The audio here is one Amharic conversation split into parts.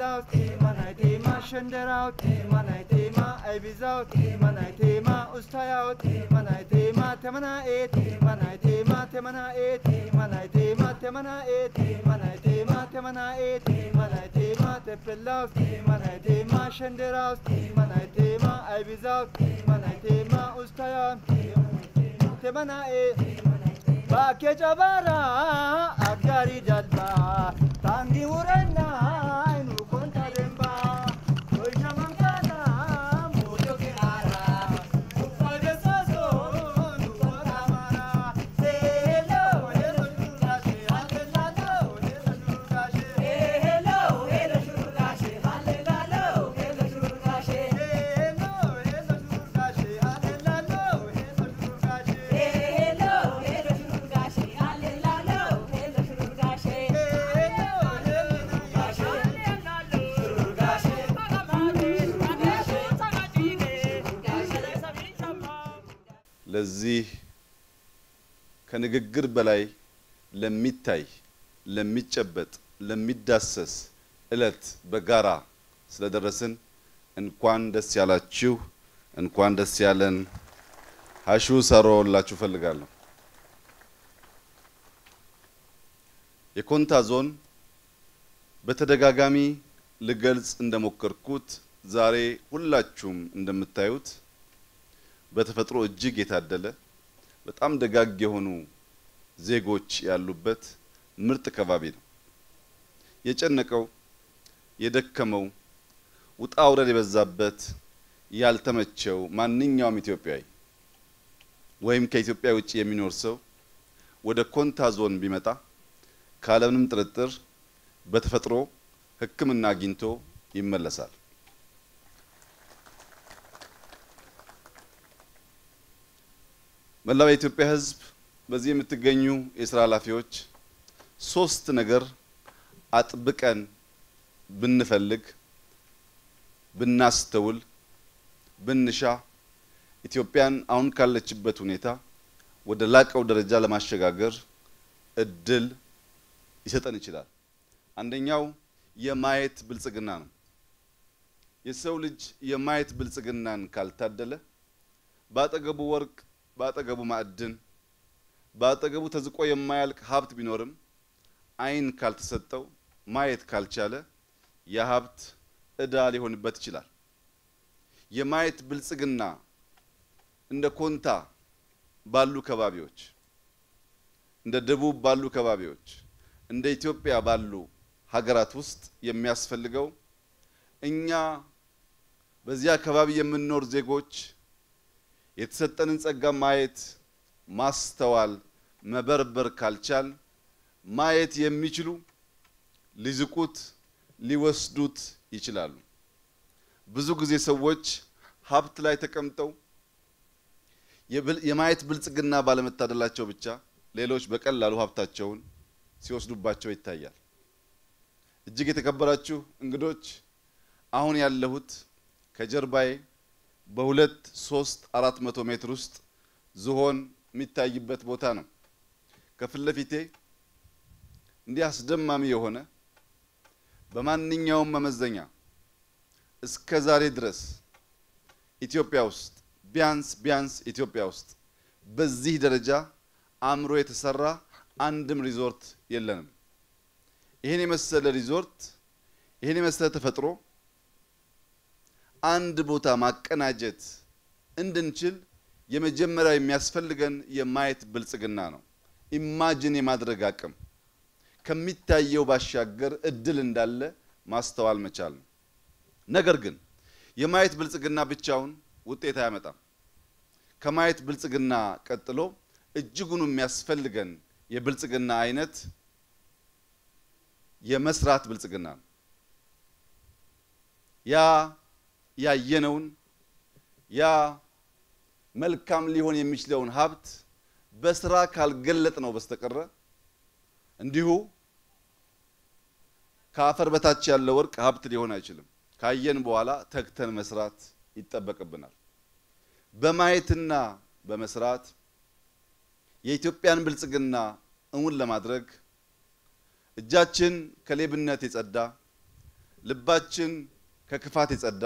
laut, tema nei Thema, Schönder out, Thema nei Thema, Elvis out, Thema nei Thema, Ustai out, Thema nei Thema, Temana e, Thema nei Thema, Temana e, Thema nei Thema, Temana e, Thema nei Thema, Temana e, Thema nei Thema, Teppel laut, tema nei Thema, Schönder out, Thema nei Thema, Elvis out, Thema nei Thema, Ustai out, Temana e, Bake cabara, akari jalba, tangi urenna. ለዚህ ከንግግር በላይ ለሚታይ ለሚጨበጥ ለሚዳሰስ እለት በጋራ ስለደረስን እንኳን ደስ ያላችሁ፣ እንኳን ደስ ያለን። ሀሹ ሰሮላችሁ ፈልጋለሁ። የኮንታ ዞን በተደጋጋሚ ልገልጽ እንደሞከርኩት ዛሬ ሁላችሁም እንደምታዩት በተፈጥሮ እጅግ የታደለ በጣም ደጋግ የሆኑ ዜጎች ያሉበት ምርጥ ከባቢ ነው። የጨነቀው የደከመው ውጣ ውረድ የበዛበት ያልተመቸው ማንኛውም ኢትዮጵያዊ ወይም ከኢትዮጵያ ውጭ የሚኖር ሰው ወደ ኮንታ ዞን ቢመጣ ካለምንም ጥርጥር በተፈጥሮ ሕክምና አግኝቶ ይመለሳል። መላው የኢትዮጵያ ሕዝብ በዚህ የምትገኙ የስራ ኃላፊዎች ሶስት ነገር አጥብቀን ብንፈልግ ብናስተውል ብንሻ ኢትዮጵያን አሁን ካለችበት ሁኔታ ወደ ላቀው ደረጃ ለማሸጋገር እድል ሊሰጠን ይችላል። አንደኛው የማየት ብልጽግና ነው። የሰው ልጅ የማየት ብልጽግናን ካልታደለ በአጠገቡ ወርቅ፣ በአጠገቡ ማዕድን፣ በአጠገቡ ተዝቆ የማያልቅ ሀብት ቢኖርም ዓይን ካልተሰጠው ማየት ካልቻለ ያ ሀብት ዕዳ ሊሆንበት ይችላል። የማየት ብልጽግና እንደ ኮንታ ባሉ ከባቢዎች እንደ ደቡብ ባሉ ከባቢዎች እንደ ኢትዮጵያ ባሉ ሀገራት ውስጥ የሚያስፈልገው እኛ በዚያ አካባቢ የምንኖር ዜጎች የተሰጠንን ጸጋ ማየት፣ ማስተዋል፣ መበርበር ካልቻል ማየት የሚችሉ ሊዝቁት፣ ሊወስዱት ይችላሉ። ብዙ ጊዜ ሰዎች ሀብት ላይ ተቀምጠው የማየት ብልጽግና ባለመታደላቸው ብቻ ሌሎች በቀላሉ ሀብታቸውን ሲወስዱባቸው ይታያል። እጅግ የተከበራችሁ እንግዶች፣ አሁን ያለሁት ከጀርባዬ በሁለት ሶስት አራት መቶ ሜትር ውስጥ ዝሆን የሚታይበት ቦታ ነው። ከፊት ለፊቴ እንዲህ አስደማሚ የሆነ በማንኛውም መመዘኛ እስከ ዛሬ ድረስ ኢትዮጵያ ውስጥ ቢያንስ ቢያንስ ኢትዮጵያ ውስጥ በዚህ ደረጃ አምሮ የተሰራ አንድም ሪዞርት የለንም። ይህን የመሰለ ሪዞርት ይህን የመሰለ ተፈጥሮ አንድ ቦታ ማቀናጀት እንድንችል የመጀመሪያው የሚያስፈልገን የማየት ብልጽግና ነው። ኢማጅን የማድረግ አቅም ከሚታየው ባሻገር እድል እንዳለ ማስተዋል መቻል ነው። ነገር ግን የማየት ብልጽግና ብቻውን ውጤት አያመጣም። ከማየት ብልጽግና ቀጥሎ እጅጉን የሚያስፈልገን የብልጽግና አይነት የመስራት ብልጽግና ነው። ያ ያየነውን ያ መልካም ሊሆን የሚችለውን ሀብት በስራ ካልገለጥ ነው በስተቀረ እንዲሁ ከአፈር በታች ያለ ወርቅ ሀብት ሊሆን አይችልም። ካየን በኋላ ተግተን መስራት ይጠበቅብናል። በማየትና በመስራት የኢትዮጵያን ብልጽግና እውን ለማድረግ እጃችን ከሌብነት የጸዳ ልባችን ከክፋት የጸዳ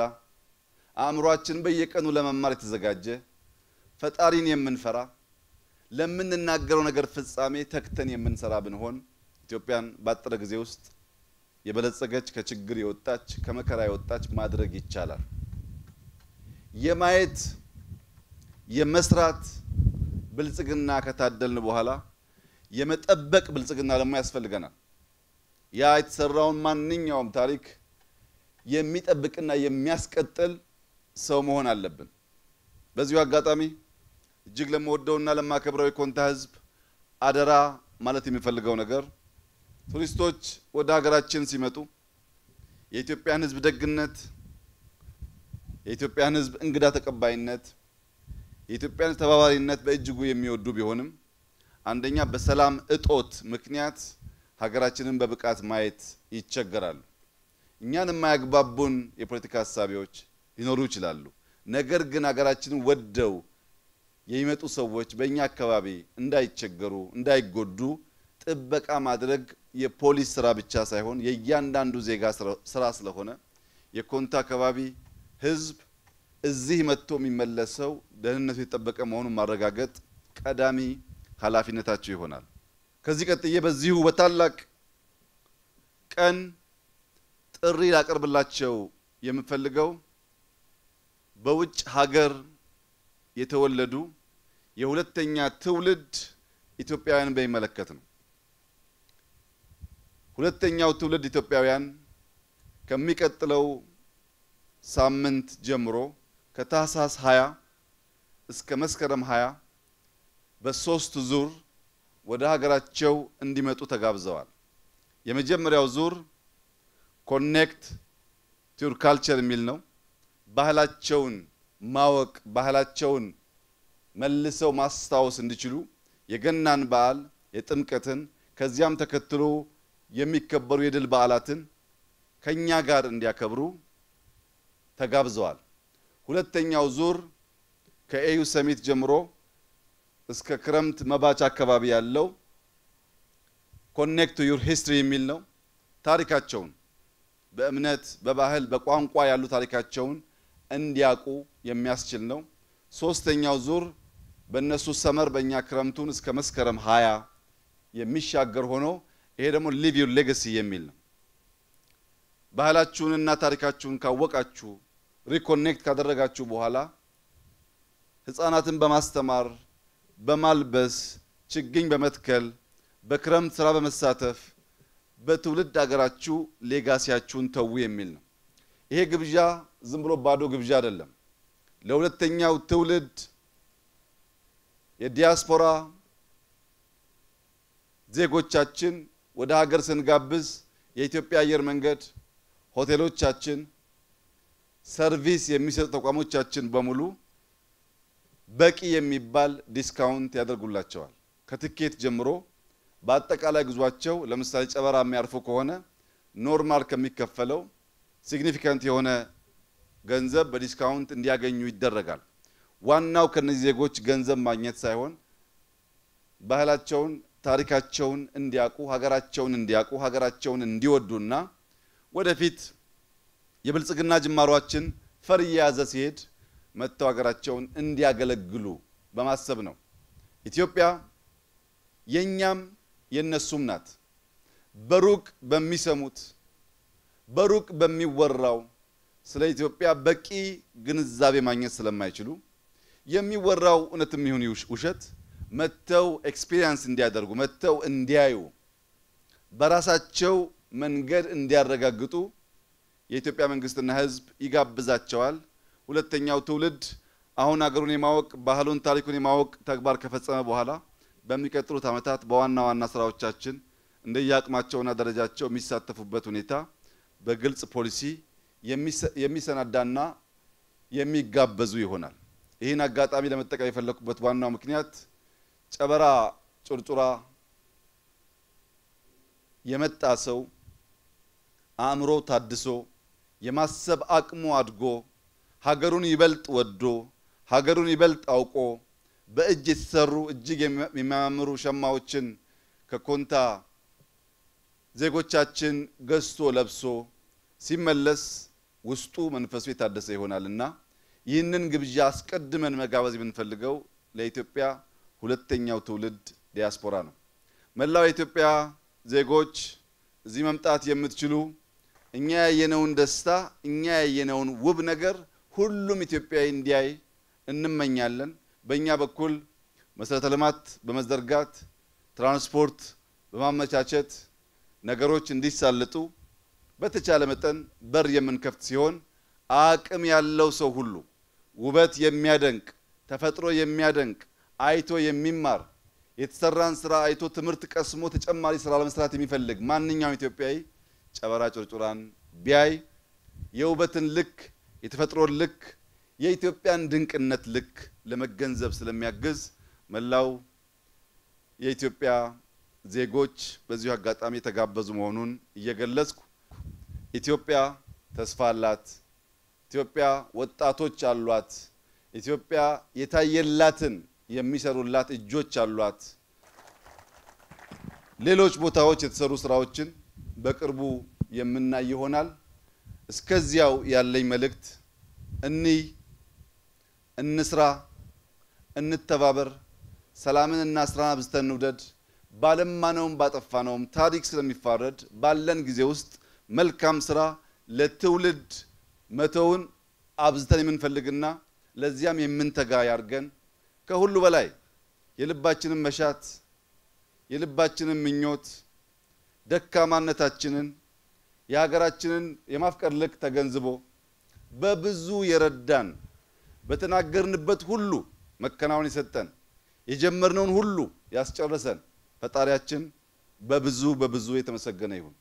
አእምሯችን በየቀኑ ለመማር የተዘጋጀ ፈጣሪን የምንፈራ ለምንናገረው ነገር ፍጻሜ ተግተን የምንሰራ ብንሆን ኢትዮጵያን ባጠረ ጊዜ ውስጥ የበለጸገች ከችግር የወጣች ከመከራ የወጣች ማድረግ ይቻላል። የማየት የመስራት ብልጽግና ከታደልን በኋላ የመጠበቅ ብልጽግና ደግሞ ያስፈልገናል። ያ የተሰራውን ማንኛውም ታሪክ የሚጠብቅና የሚያስቀጥል ሰው መሆን አለብን። በዚሁ አጋጣሚ እጅግ ለመወደውና ለማከብረው የኮንታ ሕዝብ አደራ ማለት የሚፈልገው ነገር ቱሪስቶች ወደ ሀገራችን ሲመጡ የኢትዮጵያን ሕዝብ ደግነት፣ የኢትዮጵያን ሕዝብ እንግዳ ተቀባይነት፣ የኢትዮጵያን ተባባሪነት በእጅጉ የሚወዱ ቢሆንም አንደኛ በሰላም እጦት ምክንያት ሀገራችንን በብቃት ማየት ይቸገራሉ። እኛን የማያግባቡን የፖለቲካ ሀሳቢዎች ሊኖሩ ይችላሉ። ነገር ግን ሀገራችንን ወደው የሚመጡ ሰዎች በእኛ አካባቢ እንዳይቸገሩ፣ እንዳይጎዱ ጥበቃ ማድረግ የፖሊስ ስራ ብቻ ሳይሆን የእያንዳንዱ ዜጋ ስራ ስለሆነ የኮንታ አካባቢ ህዝብ እዚህ መጥቶ የሚመለሰው ደህንነቱ የተጠበቀ መሆኑን ማረጋገጥ ቀዳሚ ኃላፊነታቸው ይሆናል። ከዚህ ቀጥዬ በዚሁ በታላቅ ቀን ጥሪ ላቀርብላቸው የምፈልገው በውጭ ሀገር የተወለዱ የሁለተኛ ትውልድ ኢትዮጵያውያንን በሚመለከት ነው። ሁለተኛው ትውልድ ኢትዮጵያውያን ከሚቀጥለው ሳምንት ጀምሮ ከታህሳስ 20 እስከ መስከረም 20 በሶስት ዙር ወደ ሀገራቸው እንዲመጡ ተጋብዘዋል። የመጀመሪያው ዙር connect to your culture የሚል ነው። ባህላቸውን ማወቅ ባህላቸውን መልሰው ማስታወስ እንዲችሉ የገናን በዓል፣ የጥምቀትን ከዚያም ተከትሎ የሚከበሩ የድል በዓላትን ከኛ ጋር እንዲያከብሩ ተጋብዘዋል። ሁለተኛው ዙር ከ AU Summit ጀምሮ እስከ ክረምት መባቻ አካባቢ ያለው connect your history የሚል ነው። ታሪካቸውን በእምነት በባህል በቋንቋ ያሉ ታሪካቸውን እንዲያውቁ የሚያስችል ነው። ሶስተኛው ዙር በእነሱ summer በእኛ ክረምቱን እስከ መስከረም ሀያ የሚሻገር ሆኖ ይሄ ደግሞ leave your legacy የሚል ነው። ባህላችሁንና ታሪካችሁን ካወቃችሁ reconnect ካደረጋችሁ በኋላ ሕፃናትን በማስተማር በማልበስ ችግኝ በመትከል በክረምት ስራ በመሳተፍ በትውልድ ሀገራችሁ legacy ያችሁን ተዉ የሚል ነው። ይሄ ግብዣ ዝም ብሎ ባዶ ግብዣ አይደለም። ለሁለተኛው ትውልድ የዲያስፖራ ዜጎቻችን ወደ ሀገር ስንጋብዝ የኢትዮጵያ አየር መንገድ፣ ሆቴሎቻችን፣ service የሚሰጡ ተቋሞቻችን በሙሉ በቂ የሚባል discount ያደርጉላቸዋል። ከትኬት ጀምሮ በአጠቃላይ ጉዟቸው ለምሳሌ ጨበራ የሚያርፉ ከሆነ normal ከሚከፈለው significant የሆነ ገንዘብ በዲስካውንት እንዲያገኙ ይደረጋል። ዋናው ከነዚህ ዜጎች ገንዘብ ማግኘት ሳይሆን ባህላቸውን፣ ታሪካቸውን እንዲያውቁ፣ ሀገራቸውን እንዲያውቁ፣ ሀገራቸውን እንዲወዱና ወደፊት የብልጽግና ጅማሯችን ፈር እየያዘ ሲሄድ መጥተው ሀገራቸውን እንዲያገለግሉ በማሰብ ነው። ኢትዮጵያ የእኛም የእነሱም ናት። በሩቅ በሚሰሙት በሩቅ በሚወራው ስለ ኢትዮጵያ በቂ ግንዛቤ ማግኘት ስለማይችሉ የሚወራው እውነትም ይሁን ውሸት መጥተው experience እንዲያደርጉ መጥተው እንዲያዩ በራሳቸው መንገድ እንዲያረጋግጡ የኢትዮጵያ መንግስትና ሕዝብ ይጋብዛቸዋል። ሁለተኛው ትውልድ አሁን ሀገሩን የማወቅ ባህሉን፣ ታሪኩን የማወቅ ተግባር ከፈጸመ በኋላ በሚቀጥሉት ዓመታት በዋና ዋና ስራዎቻችን እንደየአቅማቸውና ደረጃቸው የሚሳተፉበት ሁኔታ በግልጽ ፖሊሲ የሚሰናዳና የሚጋበዙ ይሆናል። ይህን አጋጣሚ ለመጠቀም የፈለኩበት ዋናው ምክንያት ጨበራ ጩርጩራ የመጣ ሰው አእምሮ ታድሶ የማሰብ አቅሙ አድጎ ሀገሩን ይበልጥ ወዶ ሀገሩን ይበልጥ አውቆ በእጅ የተሰሩ እጅግ የሚያማምሩ ሸማዎችን ከኮንታ ዜጎቻችን ገዝቶ ለብሶ ሲመለስ ውስጡ መንፈሱ የታደሰ ይሆናልና ይህንን ግብዣ አስቀድመን መጋበዝ የምንፈልገው ለኢትዮጵያ ሁለተኛው ትውልድ ዲያስፖራ ነው። መላው የኢትዮጵያ ዜጎች እዚህ መምጣት የምትችሉ እኛ ያየነውን ደስታ እኛ ያየነውን ውብ ነገር ሁሉም ኢትዮጵያዊ እንዲያይ እንመኛለን። በእኛ በኩል መሰረተ ልማት በመዘርጋት ትራንስፖርት በማመቻቸት ነገሮች እንዲሳለጡ በተቻለ መጠን በር የምንከፍት ሲሆን አቅም ያለው ሰው ሁሉ ውበት የሚያደንቅ ተፈጥሮ የሚያደንቅ አይቶ የሚማር የተሰራን ስራ አይቶ ትምህርት ቀስሞ ተጨማሪ ስራ ለመስራት የሚፈልግ ማንኛውም ኢትዮጵያዊ ጨበራ ጩርጩራን ቢያይ የውበትን ልክ የተፈጥሮን ልክ የኢትዮጵያን ድንቅነት ልክ ለመገንዘብ ስለሚያግዝ መላው የኢትዮጵያ ዜጎች በዚሁ አጋጣሚ የተጋበዙ መሆኑን እየገለጽኩ ኢትዮጵያ ተስፋ አላት። ኢትዮጵያ ወጣቶች አሏት። ኢትዮጵያ የታየላትን የሚሰሩላት እጆች አሏት። ሌሎች ቦታዎች የተሰሩ ስራዎችን በቅርቡ የምናይ ይሆናል። እስከዚያው ያለኝ መልእክት እንይ፣ እንስራ፣ እንተባበር፣ ሰላምንና ስራን አብዝተን እንውደድ። ባለማነውም ባጠፋነውም ታሪክ ስለሚፋረድ ባለን ጊዜ ውስጥ መልካም ስራ ለትውልድ መተውን አብዝተን የምንፈልግና ለዚያም የምንተጋ ያርገን። ከሁሉ በላይ የልባችንን መሻት የልባችንን ምኞት ደካማነታችንን የሀገራችንን የማፍቀር ልክ ተገንዝቦ በብዙ የረዳን በተናገርንበት ሁሉ መከናወን የሰጠን የጀመርነውን ሁሉ ያስጨረሰን ፈጣሪያችን በብዙ በብዙ የተመሰገነ ይሁን።